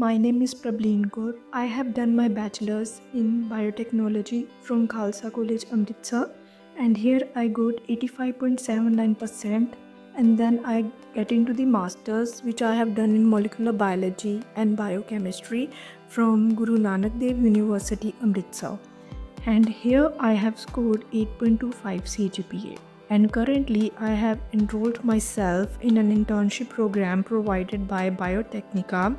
My name is Prabhleen Kaur. I have done my bachelor's in biotechnology from Khalsa College, Amritsar, and here I got 85.79%. And then I get into the master's, which I have done in molecular biology and biochemistry from Guru Nanak Dev University, Amritsar. And here I have scored 8.25 CGPA and currently I have enrolled myself in an internship program provided by Biotecnika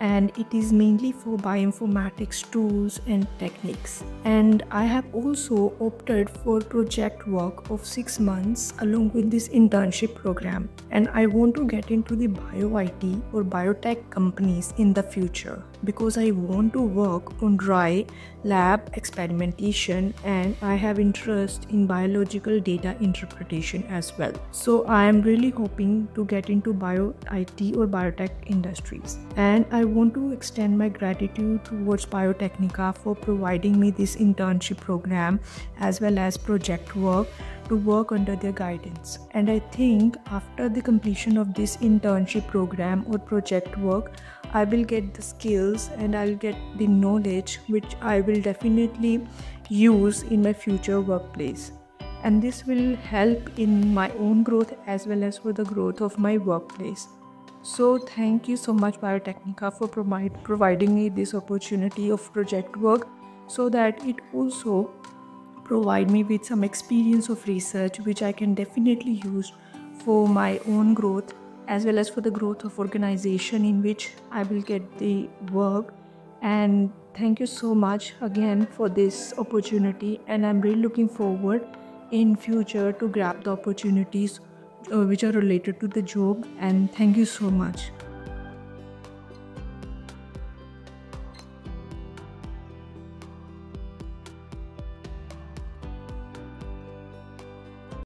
and it is mainly for bioinformatics tools and techniques. And I have also opted for project work of 6 months along with this internship program. And I want to get into the bio IT or biotech companies in the future because I want to work on dry lab experimentation and I have interest in biological data interpretation as well. So I am really hoping to get into bio IT or biotech industries. And I want to extend my gratitude towards Biotecnika for providing me this internship program as well as project work to work under their guidance. And I think after the completion of this internship program or project work, I will get the skills and I'll get the knowledge which I will definitely use in my future workplace. And this will help in my own growth as well as for the growth of my workplace. So, thank you so much, Biotecnika, for provide, providing me this opportunity of project work so that it also provide me with some experience of research which I can definitely use for my own growth as well as for the growth of organization in which I will get the work. And thank you so much again for this opportunity and I'm really looking forward in future to grab the opportunities uh, which are related to the job and thank you so much